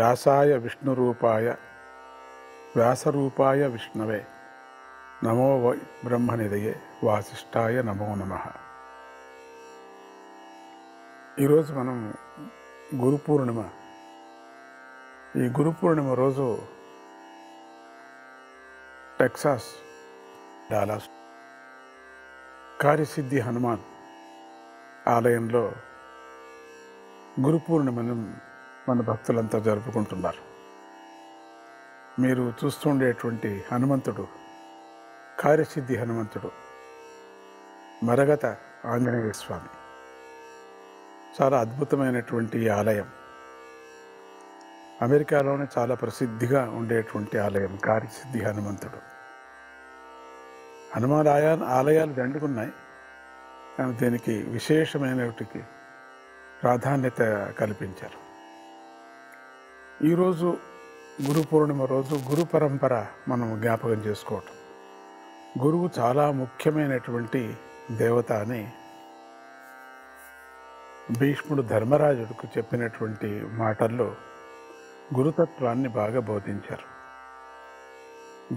వ్యాసాయ విష్ణురూపాయ వ్యాసరూపాయ విష్ణవే. నమో వై బ్రహ్మనిదయే వాసిష్టాయ నమో నమ. ఈరోజు మనం గురు పూర్ణిమ. ఈ గురు పూర్ణిమ రోజు టెక్సాస్ డాలాస్ కార్యసిద్ధి హనుమాన్ ఆలయంలో గురు పూర్ణిమను మన భక్తులంతా జరుపుకుంటున్నారు. మీరు చూస్తుండేటువంటి హనుమంతుడు కార్యసిద్ధి హనుమంతుడు మరగత ఆంజనేయ స్వామి. చాలా అద్భుతమైనటువంటి ఈ ఆలయం. అమెరికాలోనే చాలా ప్రసిద్ధిగా ఉండేటువంటి ఆలయం కార్యసిద్ధి హనుమంతుడు. హనుమాన్ ఆయా ఆలయాలు దండుకున్నాయి కానీ దీనికి విశేషమైనటికి ప్రాధాన్యత కల్పించారు. ఈరోజు గురు పూర్ణిమ రోజు గురు పరంపర మనం జ్ఞాపకం చేసుకోవటం. గురువు చాలా ముఖ్యమైనటువంటి దేవత అని భీష్ముడు ధర్మరాజుడికి చెప్పినటువంటి మాటల్లో గురుతత్వాన్ని బాగా బోధించారు.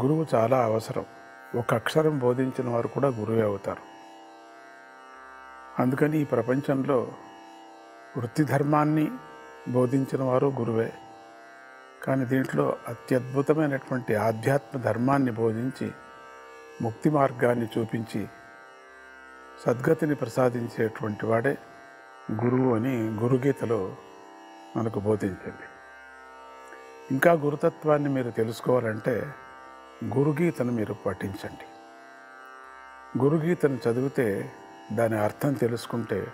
గురువు చాలా అవసరం. ఒక అక్షరం బోధించిన వారు కూడా గురువే అవుతారు. అందుకని ఈ ప్రపంచంలో వృత్తి ధర్మాన్ని బోధించిన వారు గురువే. కానీ దీంట్లో అత్యద్భుతమైనటువంటి ఆధ్యాత్మ ధర్మాన్ని బోధించి ముక్తి మార్గాన్ని చూపించి సద్గతిని ప్రసాదించేటువంటి వాడే గురువు అని గురుగీతలో మనకు బోధించింది ఇంకా గురుతత్వాన్ని మీరు తెలుసుకోవాలంటే గురుగీతను మీరు పఠించండి. గురుగీతను చదివితే దాని అర్థం తెలుసుకుంటే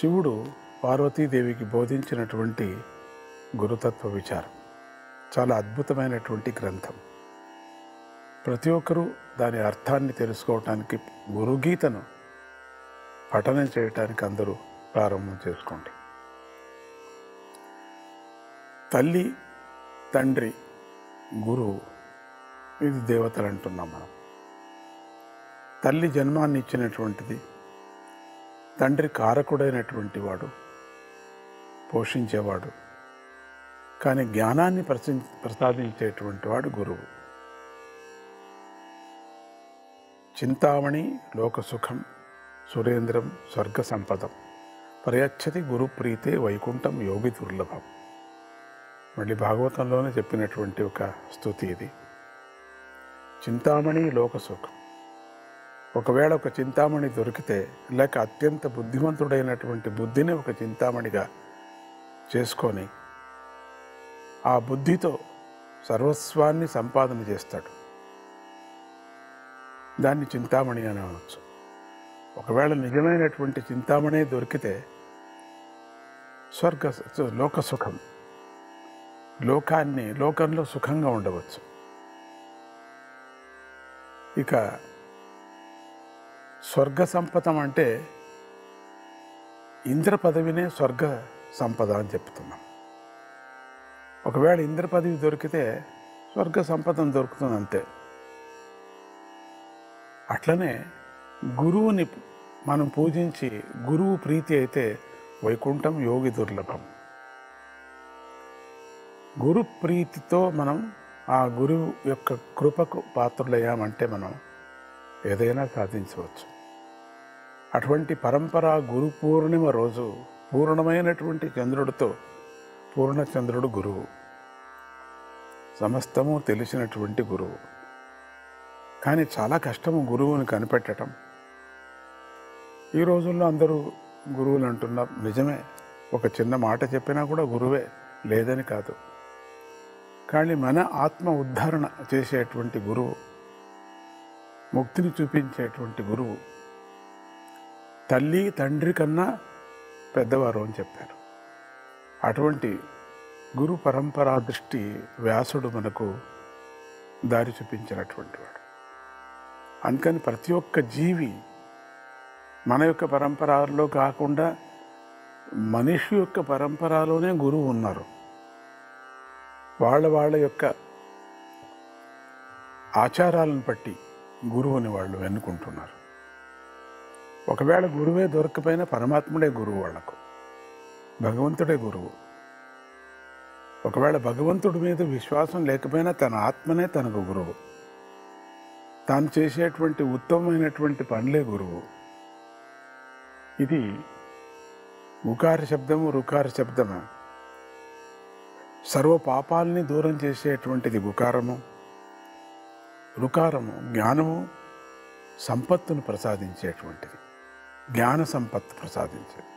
శివుడు పార్వతీదేవికి బోధించినటువంటి గురుతత్వ విచారం. చాలా అద్భుతమైనటువంటి గ్రంథం. ప్రతి ఒక్కరూ దాని అర్థాన్ని తెలుసుకోవటానికి గురుగీతను పఠనం చేయటానికి అందరూ ప్రారంభం చేసుకోండి. తల్లి తండ్రి గురువు ఇది దేవతలు అంటున్నాం మనం. తల్లి జన్మాన్ని ఇచ్చినటువంటిది తండ్రి కారకుడైనటువంటి వాడు పోషించేవాడు కానీ జ్ఞానాన్ని ప్రసి ప్రసాదించేటువంటి వాడు గురువు. చింతామణి లోకసుఖం సురేంద్రం స్వర్గ సంపదం ప్రయచ్చతి గురుప్రీతే వైకుంఠం యోగి దుర్లభం. మళ్ళీ భాగవతంలోనే చెప్పినటువంటి ఒక స్థుతి ఇది. చింతామణి లోకసుఖం. ఒకవేళ ఒక చింతామణి దొరికితే లేక అత్యంత బుద్ధిమంతుడైనటువంటి బుద్ధిని ఒక చింతామణిగా చేసుకొని ఆ బుద్ధితో సర్వస్వాన్ని సంపాదన చేస్తాడు. దాన్ని చింతామణి అని అనవచ్చు. ఒకవేళ నిజమైనటువంటి చింతామణి దొరికితే స్వర్గ లోక సుఖం. లోకాన్ని లోకంలో సుఖంగా ఉండవచ్చు. ఇక స్వర్గ సంపదం అంటే ఇంద్ర పదవినే స్వర్గ సంపద అని చెప్తున్నాం. ఒకవేళ ఇంద్ర పదవి దొరికితే స్వర్గ సంపదం దొరుకుతుంది అంతే అట్లనే గురువుని మనం పూజించి గురువు ప్రీతి అయితే వైకుంఠం యోగి దుర్లభం. గురు ప్రీతితో మనం ఆ గురువు యొక్క కృపకు పాత్రులయ్యామంటే మనం ఏదైనా సాధించవచ్చు. అటువంటి పరంపర గురు పూర్ణిమ రోజు పూర్ణమైనటువంటి చంద్రుడితో పూర్ణచంద్రుడు గురువు. సమస్తము తెలిసినటువంటి గురువు. కానీ చాలా కష్టము గురువుని కనిపెట్టడం ఈ రోజుల్లో అందరూ గురువులు అంటున్నారు నిజమే. ఒక చిన్న మాట చెప్పినా కూడా గురువే లేదని కాదు. కానీ మన ఆత్మ ఉద్ధరణ చేసేటువంటి గురువు ముక్తిని చూపించేటువంటి గురువు తల్లి తండ్రి కన్నా పెద్దవారు అని చెప్పారు. అటువంటి గురు పరంపరా దృష్టి వ్యాసుడు మనకు దారి చూపించినటువంటి వాడు. అందుకని ప్రతి ఒక్క జీవి మన యొక్క పరంపరలో కాకుండా మనిషి యొక్క పరంపరలోనే గురువు ఉన్నారు. వాళ్ళ వాళ్ళ యొక్క ఆచారాలను బట్టి గురువుని వాళ్ళు ఎన్నుకుంటున్నారు. ఒకవేళ గురువే దొరకపోయినా పరమాత్ముడే గురువు వాళ్ళకు భగవంతుడే గురువు. ఒకవేళ భగవంతుడి మీద విశ్వాసం లేకపోయినా తన ఆత్మనే తనకు గురువు. తాను చేసేటువంటి ఉత్తమమైనటువంటి పనులే గురువు. ఇది ఉకార శబ్దము రుకార శబ్దము. సర్వ పాపాలని దూరం చేసేటువంటిది గుకారము రుకారము జ్ఞానము సంపత్తును ప్రసాదించేటువంటిది. జ్ఞాన సంపత్తు ప్రసాదించేది.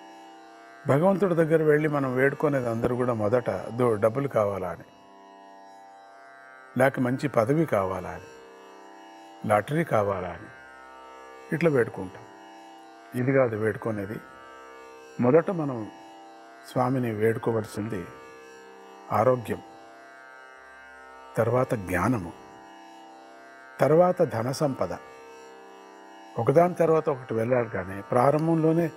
భగవంతుడి దగ్గర వెళ్ళి మనం వేడుకునేది అందరూ కూడా మొదట దో డబ్బులు కావాలా అని. లేక మంచి పదవి కావాలా అని. లాటరీ కావాలా అని. ఇట్లా వేడుకుంటాం. ఇది కాదు వేడుకునేది. మొదట మనం స్వామిని వేడుకోవలసింది ఆరోగ్యం తర్వాత జ్ఞానము తర్వాత ధన సంపద. ఒకదాని తర్వాత ఒకటి వెళ్ళాడు కానీ ప్రారంభంలోనే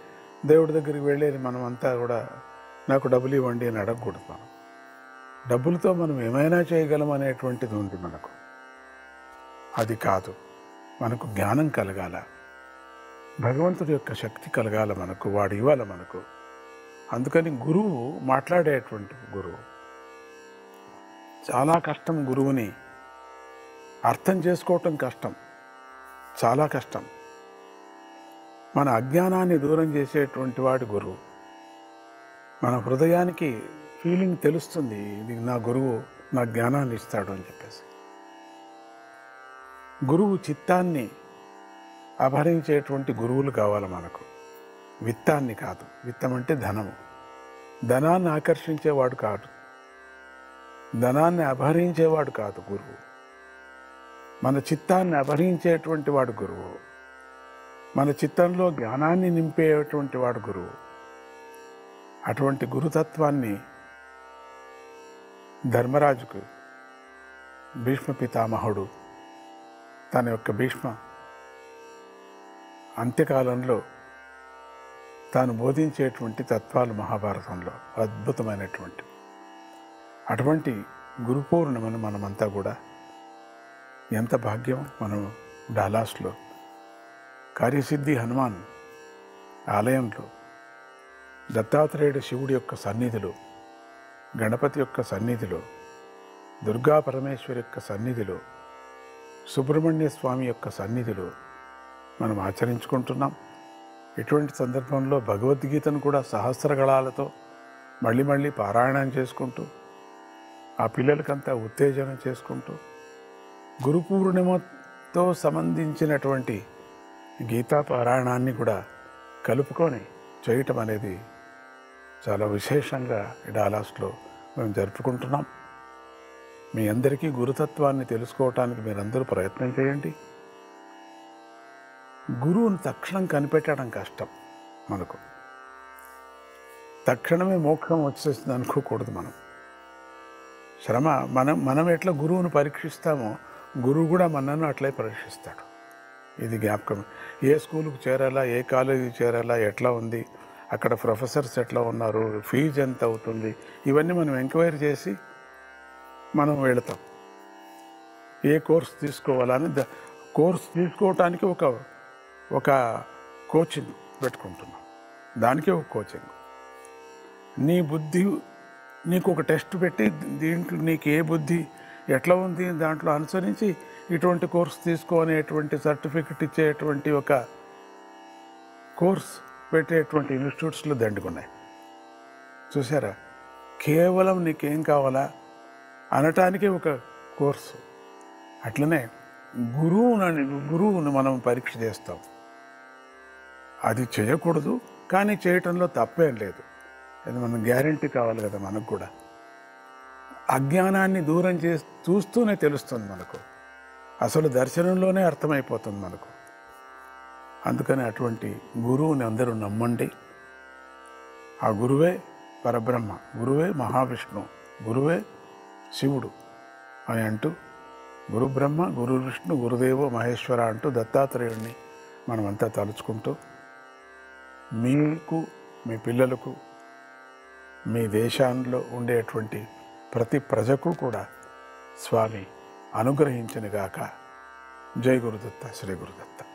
దేవుడి దగ్గరికి వెళ్ళేది మనం అంతా కూడా నాకు డబ్బులు ఇవ్వండి అని అడగకూడదు మనం. డబ్బులతో మనం ఏమైనా చేయగలం అనేటువంటిది ఉంది మనకు. అది కాదు. మనకు జ్ఞానం కలగాల. భగవంతుడి యొక్క శక్తి కలగాల మనకు. వాడు ఇవ్వాలి మనకు. అందుకని గురువు మాట్లాడేటువంటి గురువు. చాలా కష్టం గురువుని. అర్థం చేసుకోవటం కష్టం. చాలా కష్టం. మన అజ్ఞానాన్ని దూరం చేసేటువంటి వాడు గురువు. మన హృదయానికి ఫీలింగ్ తెలుస్తుంది ఇది నా గురువు నా జ్ఞానాన్ని ఇస్తాడు అని చెప్పేసి. గురువు చిత్తాన్ని అపహరించేటువంటి గురువులు కావాలి మనకు. విత్తాన్ని కాదు. విత్తం అంటే ధనము. ధనాన్ని ఆకర్షించేవాడు కాదు. ధనాన్ని అపహరించేవాడు కాదు గురువు. మన చిత్తాన్ని అపహరించేటువంటి వాడు గురువు. మన చిత్తంలో జ్ఞానాన్ని నింపేటువంటి వాడు గురువు. అటువంటి గురుతత్వాన్ని ధర్మరాజుకు భీష్మ పితామహుడు తన యొక్క భీష్మ అంత్యకాలంలో తాను బోధించేటువంటి తత్వాలు మహాభారతంలో అద్భుతమైనటువంటి. అటువంటి గురు మనమంతా కూడా ఎంత భాగ్యం మనం డాలాస్లో కార్యసిద్ధి హనుమాన్ ఆలయంలో దత్తాత్రేయుడు శివుడి యొక్క సన్నిధిలో గణపతి యొక్క సన్నిధిలో దుర్గా పరమేశ్వరి యొక్క సన్నిధిలో సుబ్రహ్మణ్య స్వామి యొక్క సన్నిధిలో మనం ఆచరించుకుంటున్నాం. ఇటువంటి సందర్భంలో భగవద్గీతను కూడా సహస్రగళాలతో మళ్ళీ మళ్ళీ పారాయణం చేసుకుంటూ ఆ పిల్లలకంతా ఉత్తేజనం చేసుకుంటూ గురు పూర్ణిమతో సంబంధించినటువంటి గీతా పారాయణాన్ని కూడా కలుపుకొని చేయటం అనేది చాలా విశేషంగా డాలాస్లో మేము జరుపుకుంటున్నాం. మీ అందరికీ గురుతత్వాన్ని తెలుసుకోవటానికి మీరందరూ ప్రయత్నం చేయండి. గురువుని తక్షణం కనిపెట్టడం కష్టం మనకు. తక్షణమే మోక్షం వచ్చేస్తుంది అనుకోకూడదు మనం. శ్రమ మనం మనం ఎట్లా గురువును పరీక్షిస్తామో గురువు కూడా మనను అట్లే పరీక్షిస్తాడు. ఇది జ్ఞాపకం. ఏ స్కూల్కి చేరాలా ఏ కాలేజీకి చేరాలా ఎట్లా ఉంది అక్కడ ప్రొఫెసర్స్ ఎట్లా ఉన్నారు ఫీజు ఎంత అవుతుంది ఇవన్నీ మనం ఎంక్వైరీ చేసి మనం వెళతాం. ఏ కోర్స్ తీసుకోవాలని ద కోర్స్ తీసుకోవటానికి ఒక ఒక కోచింగ్ పెట్టుకుంటున్నాం. దానికే ఒక కోచింగ్. నీ బుద్ధి నీకు ఒక టెస్ట్ పెట్టి దీంట్లో నీకు ఏ బుద్ధి ఎట్లా ఉంది దాంట్లో అనుసరించి ఇటువంటి కోర్స్ తీసుకోనేటువంటి సర్టిఫికెట్ ఇచ్చేటువంటి ఒక కోర్స్ పెట్టేటువంటి ఇన్స్టిట్యూట్స్లో దండుకున్నాయి. చూసారా కేవలం నీకేం కావాలా? అనటానికే ఒక కోర్సు. అట్లనే గురువునని గురువును మనం పరీక్ష చేస్తాం. అది చేయకూడదు కానీ చేయటంలో తప్పేం లేదు. అది మనం గ్యారంటీ కావాలి కదా మనకు కూడా. అజ్ఞానాన్ని దూరం చేసి చూస్తూనే తెలుస్తుంది మనకు. అసలు దర్శనంలోనే అర్థమైపోతుంది మనకు. అందుకని అటువంటి గురువుని అందరూ నమ్మండి. ఆ గురువే పరబ్రహ్మ గురువే మహావిష్ణువు గురువే శివుడు అని అంటూ గురు బ్రహ్మ గురు విష్ణు గురుదేవో మహేశ్వర అంటూ దత్తాత్రేయుడిని మనమంతా తలుచుకుంటూ మీకు మీ పిల్లలకు మీ దేశంలో ఉండేటువంటి ప్రతి ప్రజకు కూడా స్వామి అనుగ్రహించనుగాక. జై గురుదత్త శ్రీ గురుదత్త.